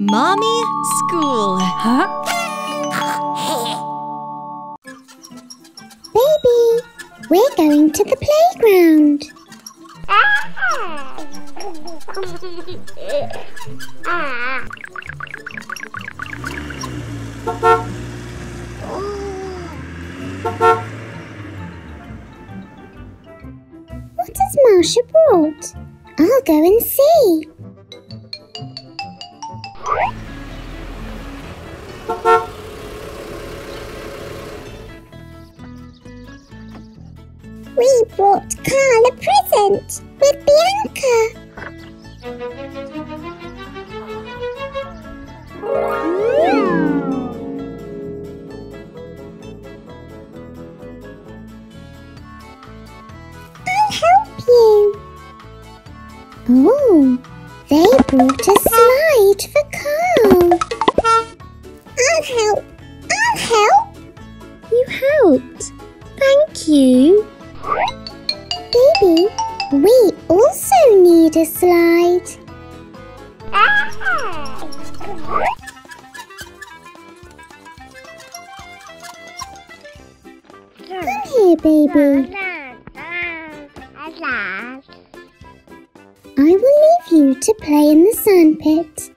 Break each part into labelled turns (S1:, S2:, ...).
S1: Mommy School.
S2: Huh?
S3: Baby, we're going to the playground. What has Marsha brought? I'll go and see. Brought Carl a present with Bianca. I'll help you. Oh, they brought a slide for Carl. I'll help. I'll help. You helped. Thank you. Baby, we also need a slide. Come here, baby. I will leave you to play in the sandpit.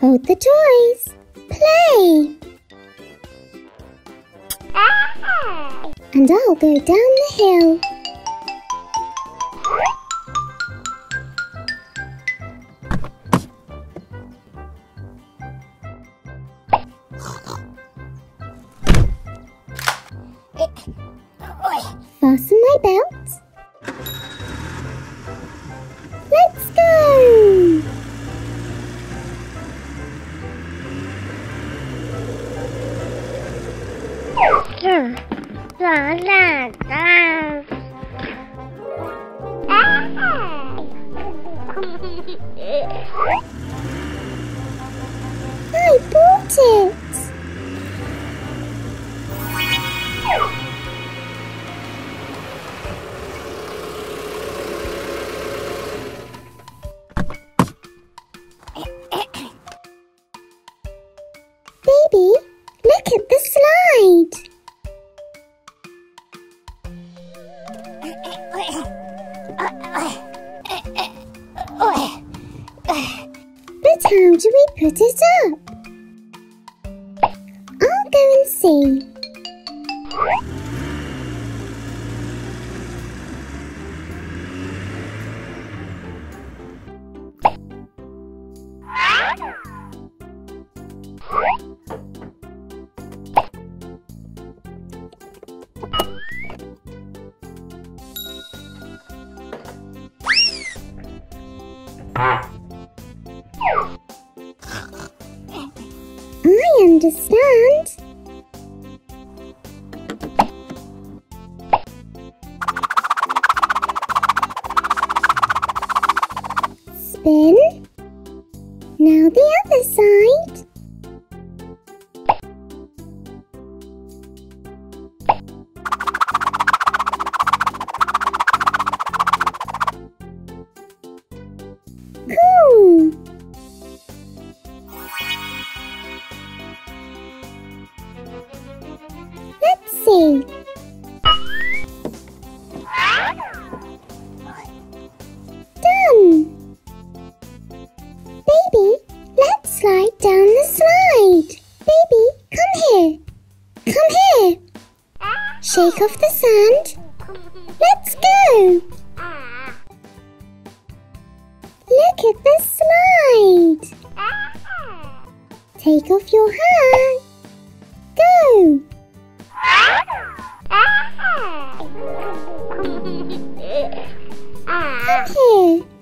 S3: Hold the toys. Play. And I'll go down the hill. Fasten my belt. I bought how do we put it up? I'll go and see. I understand. Off the sand. Let's go. Look at the slide. Take off your hat. Go. Come here.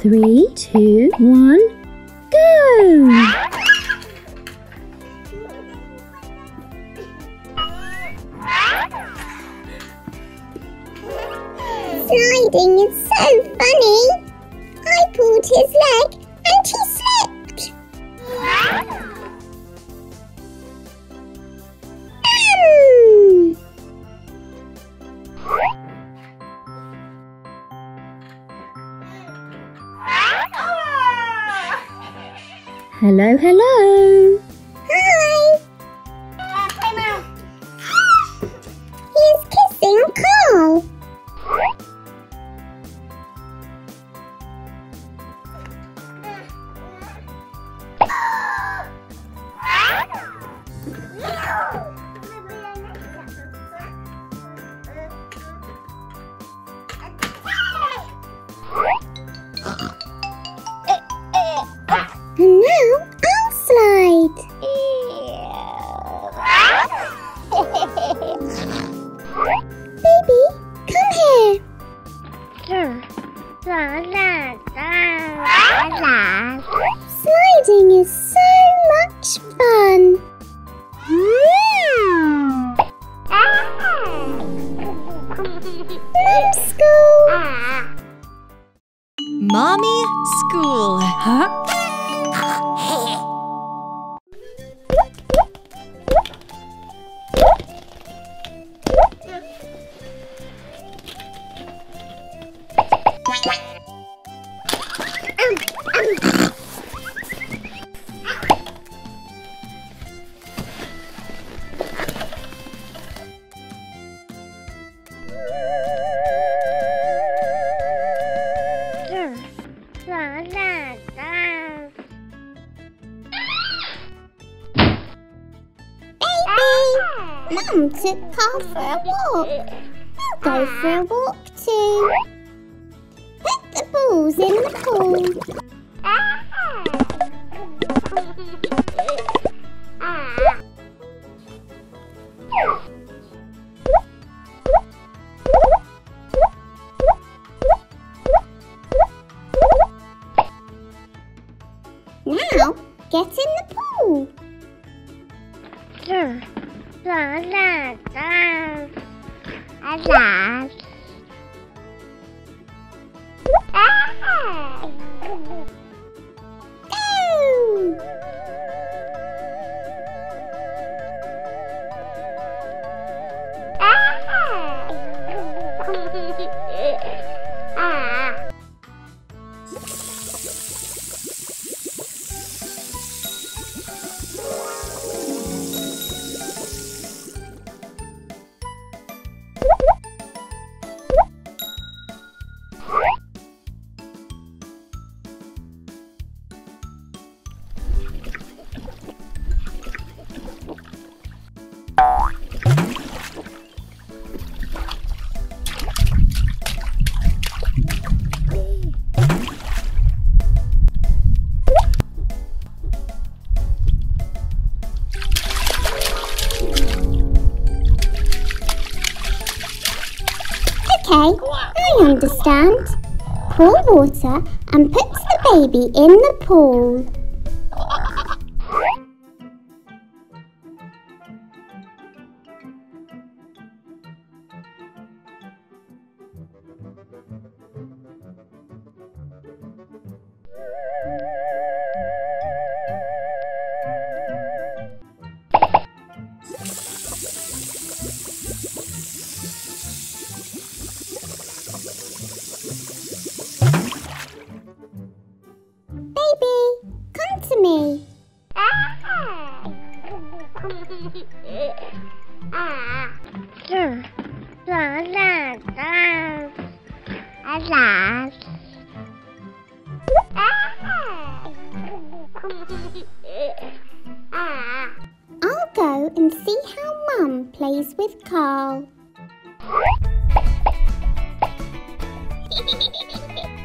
S3: Three, two, one, go! Sliding is so funny. I pulled his leg and he slipped. Hello, hello. Mum took Carl for a walk. We'll go for a walk too. Put the balls in the pool. Go! Water and puts the baby in the pool. I'll go and see how Mum plays with Carl.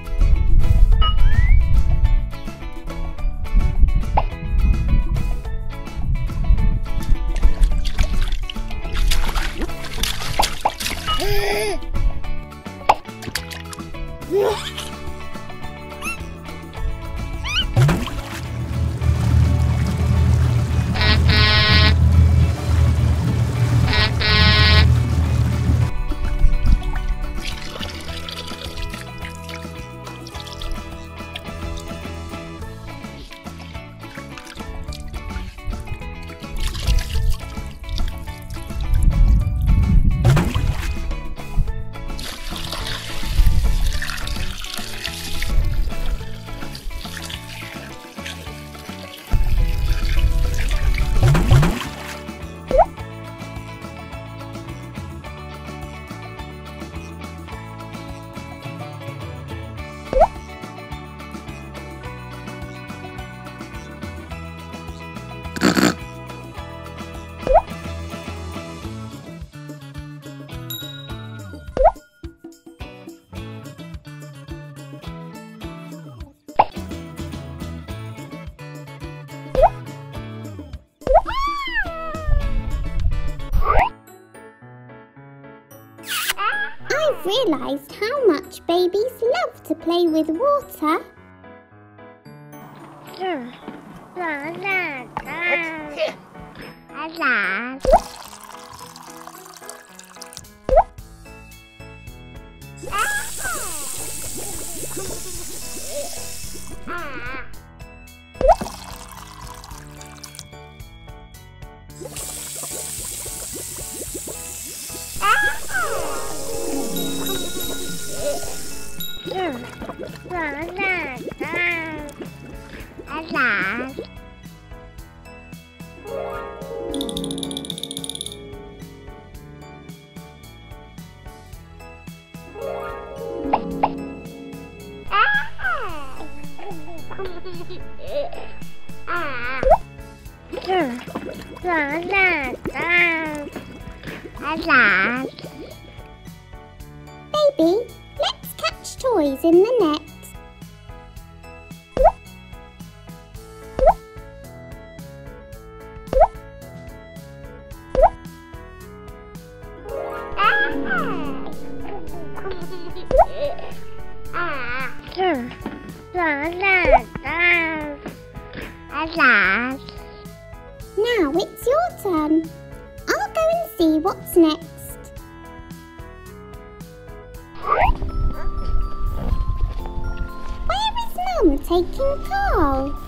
S3: I've realised how much babies love to play with water. Baby, let's catch toys in the net. Now it's your turn. I'll go and see what's next. Where is Mum taking Carl?